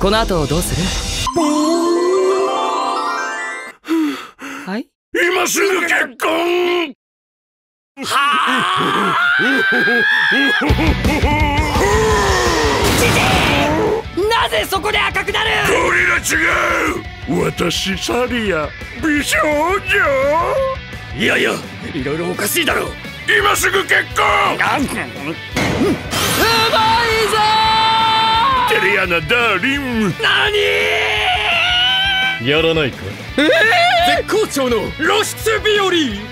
この後どうする？はい。今すぐ結婚。はなぜそこで赤くなるゴリラ違う。私サリア美少女。いやいやいろいろおかしいだろ。今すぐ結婚。うまいぞテレアナダーリン。何？やらないか？絶好調の露出日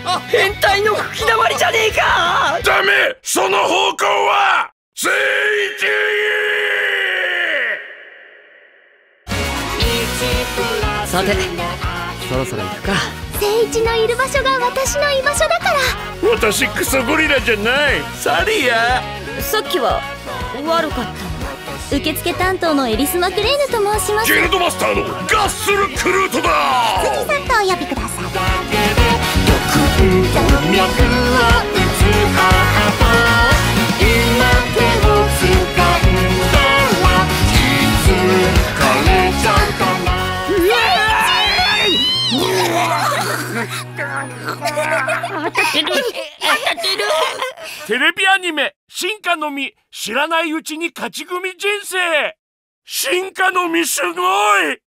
和。あ変態の吹き溜まりじゃねえか！ダメ！その方向は聖一。さてそろそろ行くか。聖一のいる場所が私の居場所だから。私クソゴリラじゃない。サリア？さっきは悪かった受付担当のエリス・マクレーヌと申します。ギルドマスターのガッスルクルートだ。さんとお呼びくださいテレビアニメ「進化の実知らないうちに勝ち組人生」進化の実すごい。